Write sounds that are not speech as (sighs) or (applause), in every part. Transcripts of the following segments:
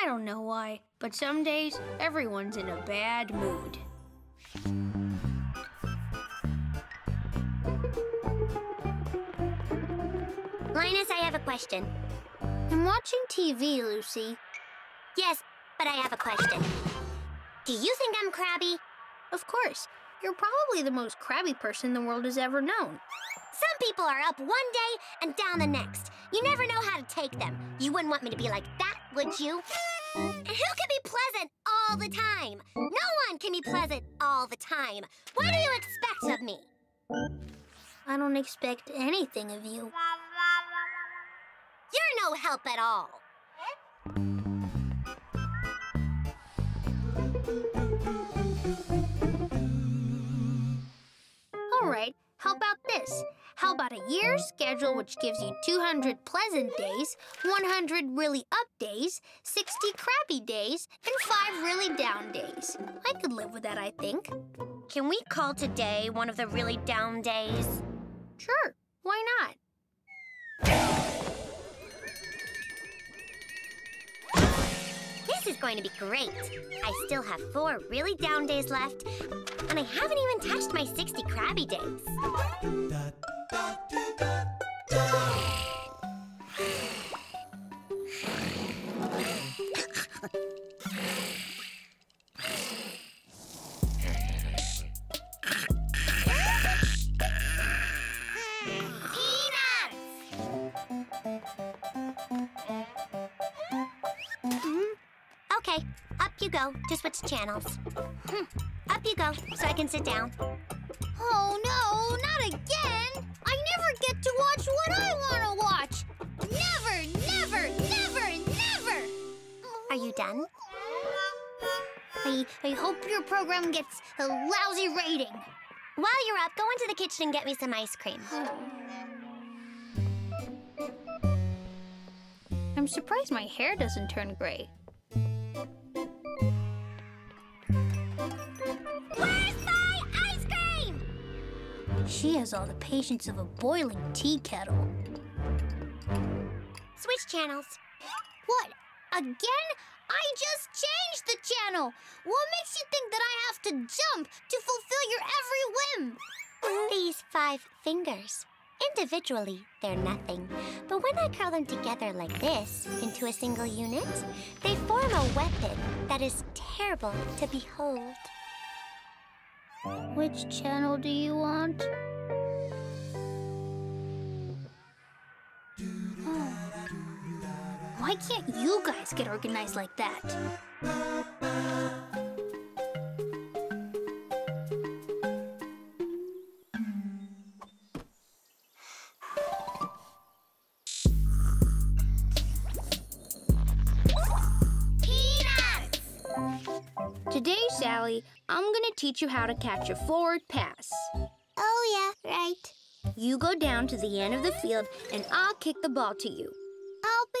Schulz. I don't know why, but some days everyone's in a bad mood. Linus, I have a question. I'm watching TV, Lucy. Yes, but I have a question. Do you think I'm crabby? Of course. You're probably the most crabby person the world has ever known. Some people are up one day and down the next. You never know how to take them. You wouldn't want me to be like that, would you? And who can be pleasant all the time? No one can be pleasant all the time. What do you expect of me? I don't expect anything of you. You're no help at all. All right, how about this? How about a year schedule which gives you 200 pleasant days, 100 really up days, 60 crappy days, and 5 really down days? I could live with that, I think. Can we call today one of the really down days? Sure, why not? This is going to be great. I still have four really down days left, and I haven't even touched my 60 crabby days. To switch channels. Hmm, Up you go so I can sit down. Oh no, not again! I never get to watch I, hope your program gets a lousy rating. While you're up, go into the kitchen and get me some ice cream. (sighs) I'm surprised my hair doesn't turn gray. Where's my ice cream? She has all the patience of a boiling tea kettle. Switch channels. What? Again? I just changed the channel! What makes you think that I have to jump to fulfill your every whim? These five fingers. Individually, they're nothing. But when I curl them together like this into a single unit, they form a weapon that is terrible to behold. Which channel do you want? Why can't you guys get organized like that? Today, Sally, I'm gonna teach you how to catch a forward pass. Oh, yeah, right. You go down to the end of the field and I'll kick the ball to you. I'll be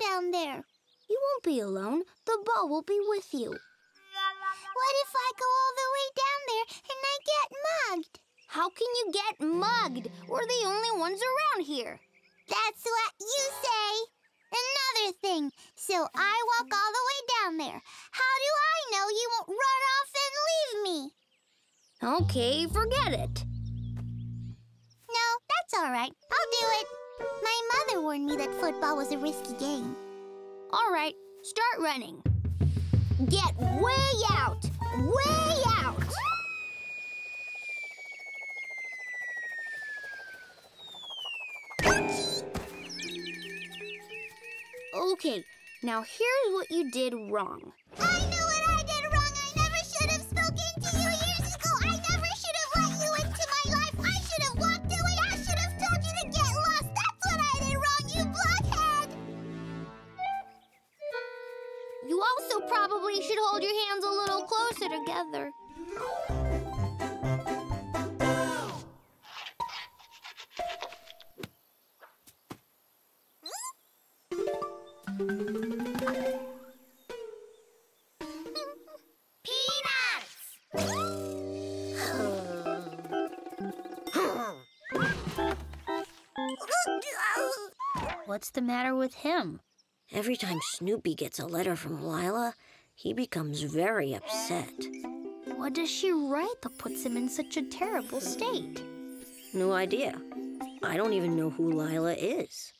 down there. You won't be alone. The ball will be with you. What if I go all the way down there and I get mugged? How can you get mugged? We're the only ones around here. That's what you say. Another thing. So I walk all the way down there. How do I know you won't run off and leave me? Okay, forget it. No, that's all right. I'll do it. My mother warned me that football was a risky game. All right, start running. Get way out! Way out! Okay, now here's what you did wrong. Probably should hold your hands a little closer together. Peanuts! What's the matter with him? Every time Snoopy gets a letter from Lila, he becomes very upset. What does she write that puts him in such a terrible state? No idea. I don't even know who Lila is.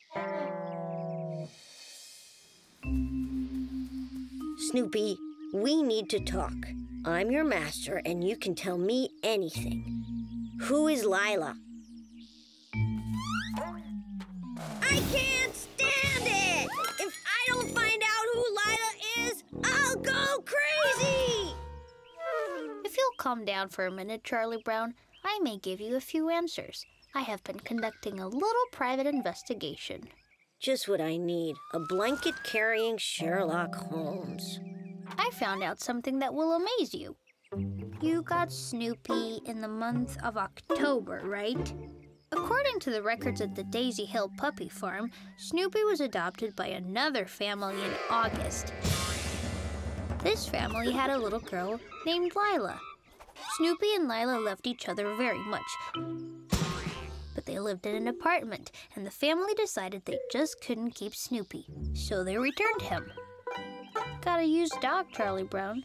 Snoopy, we need to talk. I'm your master, and you can tell me anything. Who is Lila? I can't calm down for a minute, Charlie Brown, I may give you a few answers. I have been conducting a little private investigation. Just what I need a blanket carrying Sherlock Holmes. I found out something that will amaze you. You got Snoopy in the month of October, right? According to the records at the Daisy Hill Puppy Farm, Snoopy was adopted by another family in August. This family had a little girl named Lila. Snoopy and Lila loved each other very much. But they lived in an apartment, and the family decided they just couldn't keep Snoopy, so they returned him. Gotta use dog, Charlie Brown.